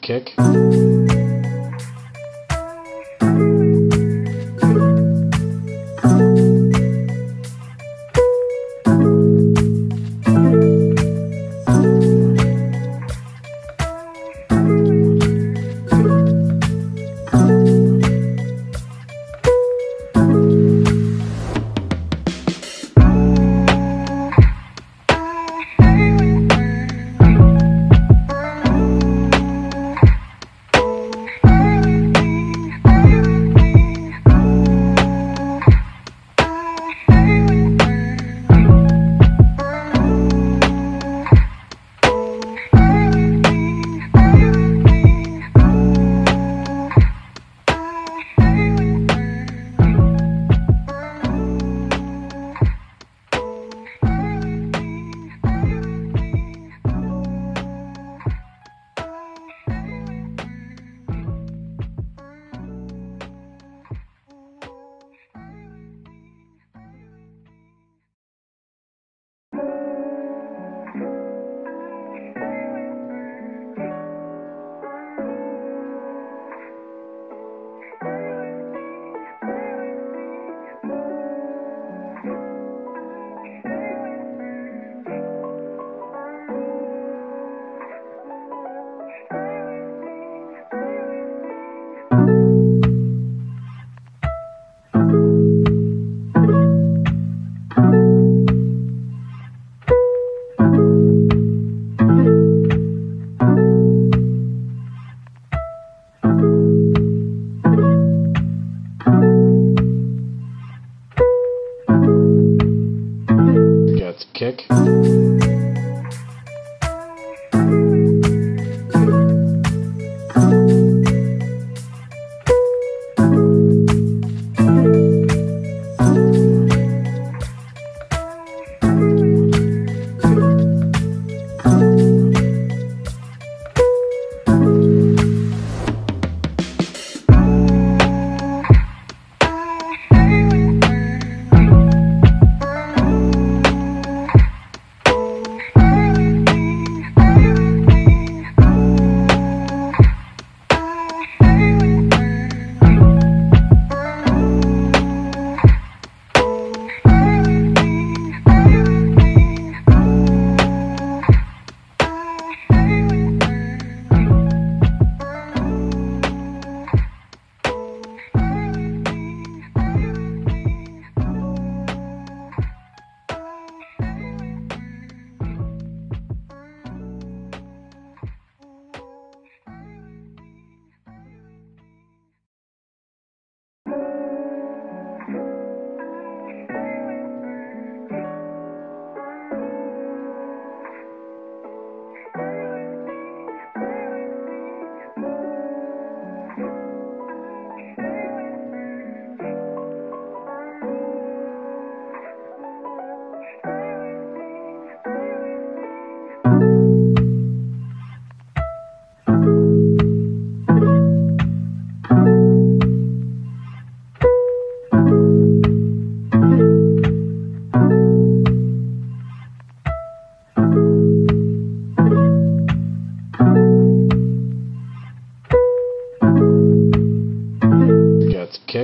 kick.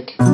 Kick.